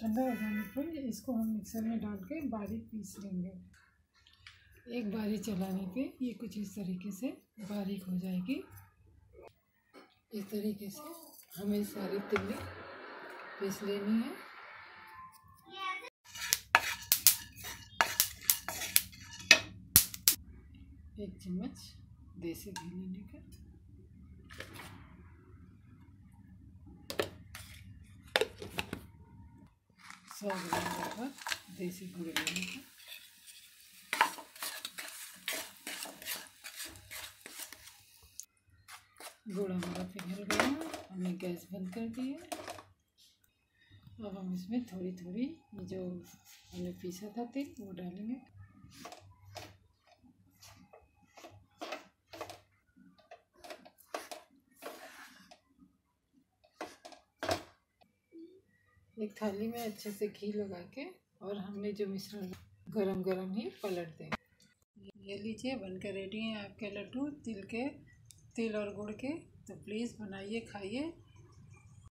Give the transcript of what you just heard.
ठंडा हो जाने पर इसको हम मिक्सर में डाल के बारीक पीस लेंगे। एक बारी चलाने पे ये कुछ इस तरीके से बारीक हो जाएगी। इस तरीके से हमें सारी तिल्ली पीस लेनी है। एक चम्मच देसी घी लेने का। सौ ग्राम देसी गुड़ लेने का गुड़ हमारा पिघल गया हमने गैस बंद कर दी है अब हम इसमें थोड़ी थोड़ी जो हमने पीसा था तेल वो डालेंगे एक थाली में अच्छे से घी लगा के और हमने जो मिश्रण गरम गरम ही पलट दें ये लीजिए, बनकर रेडी हैं आपके लड्डू। तिल के, तिल और गुड़ के। तो प्लीज़ बनाइए, खाइए।